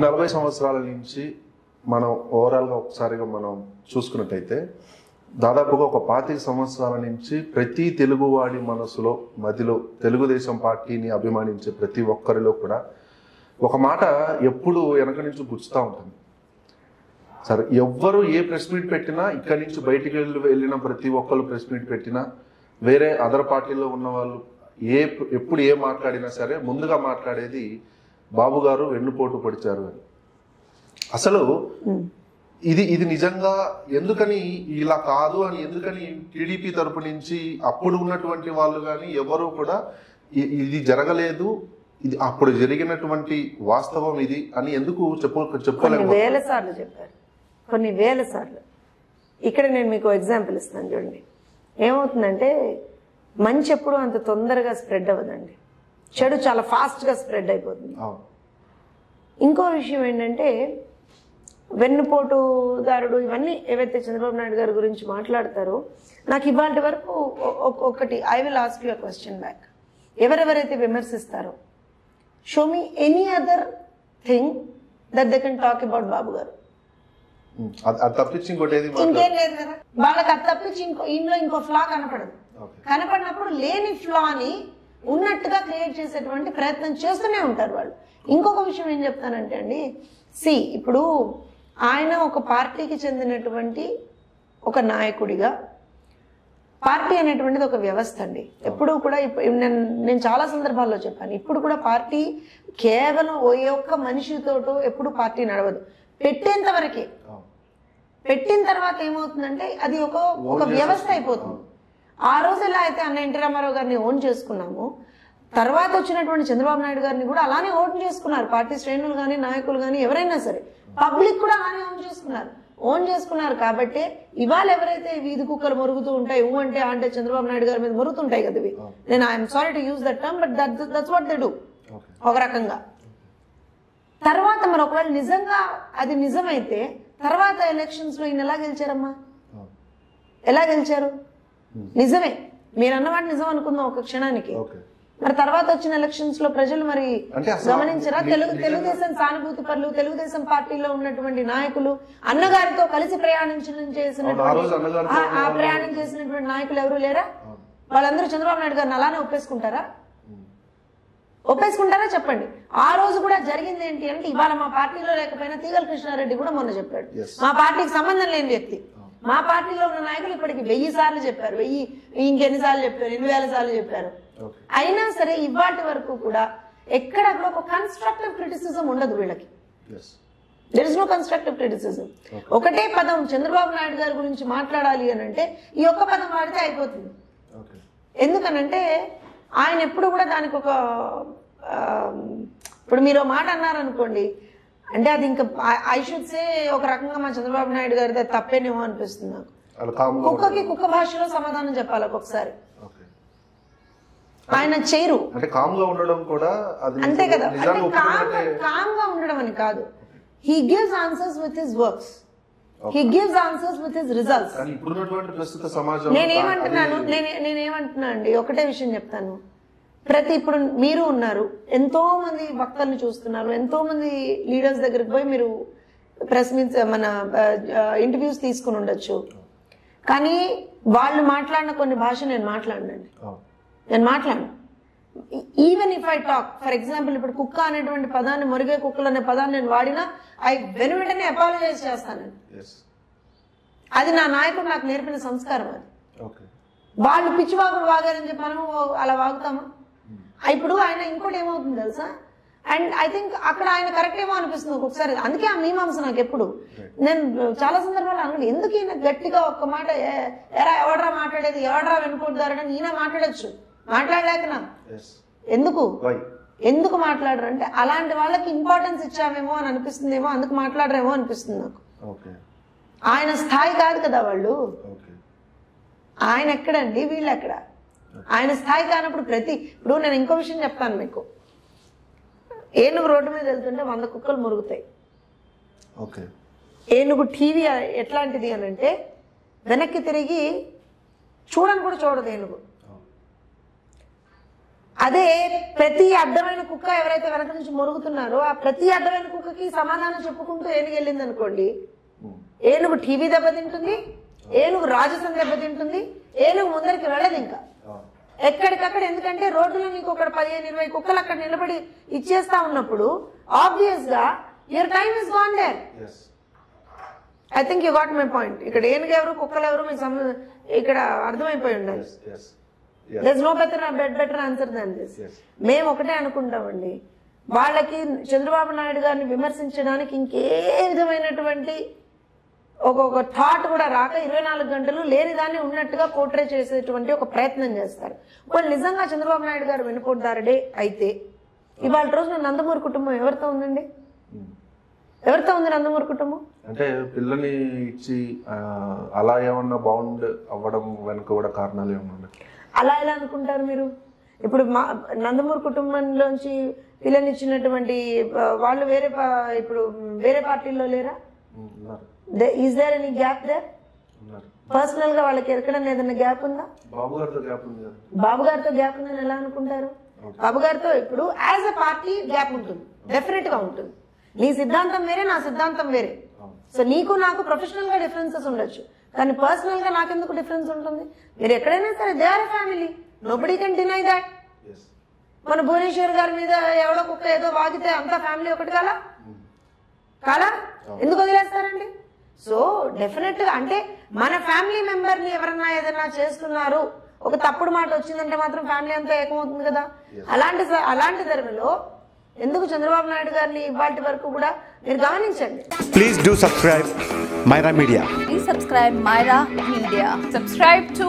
నలభై సంవత్సరాల నుంచి మనం ఓవరాల్గా ఒకసారిగా మనం చూసుకున్నట్టయితే దాదాపుగా ఒక పాతిక సంవత్సరాల నుంచి ప్రతి తెలుగువాడి మనసులో మదిలో తెలుగుదేశం పార్టీని అభిమానించే ప్రతి ఒక్కరిలో కూడా ఒక మాట ఎప్పుడు వెనక నుంచి గుచ్చుతూ ఉంటుంది. సరే ఎవ్వరు ఏ ప్రెస్ మీట్ పెట్టినా ఇక్కడి నుంచి బయటికి వెళ్ళి వెళ్ళిన ప్రతి ఒక్కరు ప్రెస్ మీట్ పెట్టినా వేరే అదర్ పార్టీలో ఉన్న వాళ్ళు ఏ ఎప్పుడు ఏ మాట్లాడినా సరే ముందుగా మాట్లాడేది బాబు గారు వెన్నుపోటు పొడిచారు అని. అసలు ఇది ఇది నిజంగా ఎందుకని ఇలా కాదు అని ఎందుకని టీడీపీ తరపు నుంచి అప్పుడు ఉన్నటువంటి వాళ్ళు కానీ ఎవరు కూడా ఇది జరగలేదు ఇది అప్పుడు జరిగినటువంటి వాస్తవం ఇది అని ఎందుకు చెప్ప కొన్ని చెప్పలేము? వేల సార్లు చెప్పారు. కొన్ని వేల సార్లు. ఇక్కడ నేను మీకు ఎగ్జాంపుల్ ఇస్తాను చూడండి. ఏమవుతుందంటే మంచి ఎప్పుడు అంత తొందరగా స్ప్రెడ్ అవ్వదండి. చెడు చాలా ఫాస్ట్గా స్ప్రెడ్ అయిపోతుంది. ఇంకో విషయం ఏంటంటే వెన్నుపోటుదారుడు ఇవన్నీ ఏవైతే చంద్రబాబు నాయుడు గారి గురించి మాట్లాడతారో నాకు ఇవాళ వరకు ఒకటి I will ask you question back ఎవరెవరైతే విమర్శిస్తారో show me any other thing that they can talk about Babu garu. ఇంకేం లేదు కదా. వాళ్ళకి అది తప్పించి ఇంకో ఇంట్లో ఇంకో ఫ్లా కనపడదు. కనపడినప్పుడు లేని ఫ్లాని ఉన్నట్టుగా క్రియేట్ చేసేటువంటి ప్రయత్నం చేస్తూనే ఉంటారు వాళ్ళు. ఇంకొక విషయం ఏం చెప్తానంటే అండి సి ఇప్పుడు ఆయన ఒక పార్టీకి చెందినటువంటి ఒక నాయకుడిగా పార్టీ అనేటువంటిది ఒక వ్యవస్థ అండి. ఎప్పుడు కూడా నేను నేను చాలా సందర్భాల్లో చెప్పాను ఇప్పుడు కూడా పార్టీ కేవలం ఓ ఒక్క మనిషితోటో ఎప్పుడు పార్టీ నడవదు. పెట్టేంత వరకే. పెట్టిన తర్వాత ఏమవుతుందంటే అది ఒక ఒక వ్యవస్థ అయిపోతుంది. ఆ రోజు ఎలా అయితే అన్న ఎన్టీ రామారావు గారిని ఓన్ చేసుకున్నాము. తర్వాత వచ్చినటువంటి చంద్రబాబు నాయుడు గారిని కూడా అలానే ఓన్ చేసుకున్నారు. పార్టీ శ్రేణులు కానీ నాయకులు కానీ ఎవరైనా సరే. పబ్లిక్ కూడా అలానే ఓన్ చేసుకున్నారు. ఓన్ చేసుకున్నారు కాబట్టి ఇవాళ ఎవరైతే వీధి కుక్కలు మొరుగుతూ ఉంటాయి ఊ అంటే అంటే చంద్రబాబు నాయుడు గారి మీద మొరుగుతుంటాయి కదా ఇవి. నేను I'm sorry to use that term but that that's what they do ఒక రకంగా. తర్వాత మరి ఒకవేళ నిజంగా అది నిజమైతే తర్వాత ఎలక్షన్స్లో ఈయన ఎలా గెలిచారమ్మా. ఎలా గెలిచారు? నిజమే. మీరు అన్నమాట నిజం అనుకుందాం ఒక క్షణానికి. మరి తర్వాత వచ్చిన ఎలక్షన్స్లో ప్రజలు మరి గమనించరా? తెలుగు తెలుగుదేశం సానుభూతి పరులు తెలుగుదేశం పార్టీలో ఉన్నటువంటి నాయకులు అన్నగారితో కలిసి ప్రయాణించిన చేసినటువంటి ఆ- ప్రయాణం చేసినటువంటి నాయకులు ఎవరు లేరా? వాళ్ళందరూ చంద్రబాబు నాయుడు గారిని అలానే ఒప్పేసుకుంటారా? ఒప్పేసుకుంటారా? చెప్పండి. ఆ రోజు కూడా జరిగింది ఏంటి అంటే ఇవాళ మా పార్టీలో లేకపోయినా తీగల కృష్ణారెడ్డి కూడా మొన్న చెప్పాడు. మా పార్టీకి సంబంధం లేని వ్యక్తి. మా పార్టీలో ఉన్న నాయకులు ఇప్పటికి వెయ్యి సార్లు చెప్పారు వెయ్యి ఇంకెన్ని సార్లు చెప్పారు ఎన్ని వేల సార్లు చెప్పారు. అయినా సరే ఇవాటి వరకు కూడా ఎక్కడ కూడా ఒక కన్స్ట్రక్టివ్ క్రిటిసిజం ఉండదు వీళ్ళకి. There is no constructive criticism ఒకటే పదం చంద్రబాబు నాయుడు గారి గురించి మాట్లాడాలి అని అంటే ఈ ఒక్క పదం వాడితే అయిపోతుంది. ఎందుకనంటే ఆయన ఎప్పుడు కూడా దానికి ఒక ఇప్పుడు మీరు మాట అన్నారనుకోండి అంటే అది ఇంకా ఐ షుడ్ సే ఒక రకంగా మా చంద్రబాబు నాయుడు అది తప్పేనేమో అనిపిస్తుంది నాకు. కామ్గా కుక్కకి కుక్క భాషలో సమాధానం చెప్పాలి ఒక్కొక్కసారి. ఆయన చేయరు. అంటే కామ్గా ఉండడం కూడా అంతే కదా. కామ్ ఒప్పుకున్నట్టే కామ్గా ఉండడం అని కాదు. He gives answers with his works he gives answers with his results నేనేమంటున్నాను? నేనే నేనేమంటున్నా అండి? ఒకటే విషయం చెప్తాను. ప్రతి ఇప్పుడు మీరు ఉన్నారు. ఎంతో మంది వక్తల్ని చూస్తున్నారు. ఎంతో మంది లీడర్స్ దగ్గరికి పోయి మీరు ప్రెస్ మీన్స్ మన ఇంటర్వ్యూస్ తీసుకుని ఉండొచ్చు. కానీ వాళ్ళు మాట్లాడిన కొన్ని భాష నేను మాట్లాడినండి నేను మాట్లాడను. Even if I talk for example ఇప్పుడు కుక్క అనేటువంటి పదాన్ని మురిగే కుక్కలు అనే పదాన్ని నేను వాడినా ఐ వెను వెంటనే అపాలజైజ్ చేస్తాను. ఎస్ అది నా నాయకుడు నాకు నేర్పిన సంస్కారం అది. వాళ్ళు పిచ్చివాగుడు వాగారని చెప్పి మనం అలా వాగుతామా? ఇప్పుడు ఆయన ఇంకోటి ఏమవుతుంది తెలుసా? అండ్ ఐ థింక్ అక్కడ ఆయన కరెక్ట్ ఏమో అనిపిస్తుంది ఒక్కొక్కసారి. అందుకే ఆ మీమాంస నాకు ఎప్పుడు. నేను చాలా సందర్భాలు అనుకోండి ఎందుకు ఈయన గట్టిగా ఒక్క మాట "ఏ- ఎరా ఎవడరా మాట్లాడేది? ఎవడరా వెనుకుంటారని ఈయన మాట్లాడొచ్చు. మాట్లాడలేకనా ఎందుకు? ఎందుకు మాట్లాడరు? అంటే అలాంటి వాళ్ళకి ఇంపార్టెన్స్ ఇచ్చామేమో అని అనిపిస్తుందేమో అందుకు మాట్లాడరేమో అనిపిస్తుంది నాకు. ఆయన స్థాయి కాదు కదా వాళ్ళు. ఆయన ఎక్కడండి? వీళ్ళు ఎక్కడ? ఆయన స్థాయి కానప్పుడు ప్రతి ఇప్పుడు నేను ఇంకో విషయం చెప్తాను మీకు. ఏనుగు రోడ్డు మీద వెళ్తుంటే వంద కుక్కలు మురుగుతాయి. ఓకే. ఏనుగు టీవీ ఎట్లాంటిది అని అంటే వెనక్కి తిరిగి చూడని కూడా చూడదు ఏనుగు. అదే ప్రతి అడ్డమైన కుక్క ఎవరైతే వెనక నుంచి మొరుగుతున్నారో ఆ ప్రతి అడ్డమైన కుక్కకి సమాధానం చెప్పుకుంటూ ఏనుగు వెళ్ళింది అనుకోండి ఏనుగు టీవీ దెబ్బతింటుంది ఏనుగు రాజసం దెబ్బతింటుంది ఏనుగు ముందరికి వెళ్ళదు ఇంకా. ఎక్కడికక్కడ ఎందుకంటే రోడ్డులో నీకు ఒక పదిహేను ఇరవై కుక్కలు అక్కడ నిలబడి ఇచ్చేస్తా ఉన్నప్పుడు ఆబ్వియస్గా your time is gone there I think you got my point ఇక్కడ ఏనుగు ఎవరు కుక్కలు ఎవరు మీకు ఇక్కడ అర్థమైపోయి ఉండాలి. Thus no better bet better answer than this. మేము ఒకటే అనుకుంటామండి. వాళ్ళకి చంద్రబాబు నాయుడు గారిని విమర్శించడానికి ఇంకే విధమైనటువంటి ఒక ఒక థాట్ కూడా రాక ఇరవై నాలుగు గంటలు లేని దాన్ని ఉన్నట్టుగా పోర్ట్రే చేసేటువంటి ఒక ప్రయత్నం చేస్తారు. వాళ్ళు నిజంగా చంద్రబాబు నాయుడు గారు వెనుపోటుదారుడే అయితే ఇవాళ రోజున నందమూరి కుటుంబం ఎవరితో ఉందండి? ఎవరితో ఉంది నందమూరి కుటుంబం? అంటే పిల్లని ఇచ్చి అలా ఏమన్నా బౌండ్ అవ్వడం వెనుక కూడా కారణాలు ఏమన్నా అలా ఎలా అనుకుంటారు మీరు? ఇప్పుడు మా నందమూరి కుటుంబంలోంచి పిల్లనిచ్చినటువంటి వాళ్ళు వేరే ఇప్పుడు వేరే పార్టీల్లో లేరా? Is there any gap there పర్సనల్గా వాళ్ళకి ఎక్కడైనా ఏదైనా గ్యాప్ ఉందా? బాబు గారితో గ్యాప్ ఉంది కదా. బాబు గారితో గ్యాప్ ఉందని ఎలా అనుకుంటారు? బాబు గారితో ఇప్పుడు యాజ్ అ పార్టీ గ్యాప్ ఉంటుంది. డెఫినెట్గా ఉంటుంది. నీ సిద్ధాంతం వేరే నా సిద్ధాంతం వేరే. సో నీకు నాకు ప్రొఫెషనల్గా డిఫరెన్సెస్ ఉండొచ్చు. కానీ పర్సనల్గా నాకెందుకు డిఫరెన్స్ ఉంటుంది? మీరు ఎక్కడైనా సరే they are family nobody can deny that మన భువనేశ్వర్ గారి మీద ఎవడో కుక్క ఏదో వాగితే అంతా ఫ్యామిలీ ఒకటి కాలా? కాలా? ఎందుకు వదిలేస్తారండి? సో డెఫినెట్గా అంటే మన ఫ్యామిలీ మెంబర్ని ఎవరన్నా ఏదైనా చేస్తున్నారు ఒక తప్పుడు మాట వచ్చిందంటే మాత్రం ఫ్యామిలీ అంతా ఏకమవుతుంది కదా అలాంటి అలాంటి ధరలో ఎందుకు చంద్రబాబు నాయుడు గారిని ఇవాటి వరకు కూడా మీరు గమనించండి Please do subscribe Myra Media. Please subscribe Myra Media. Subscribe to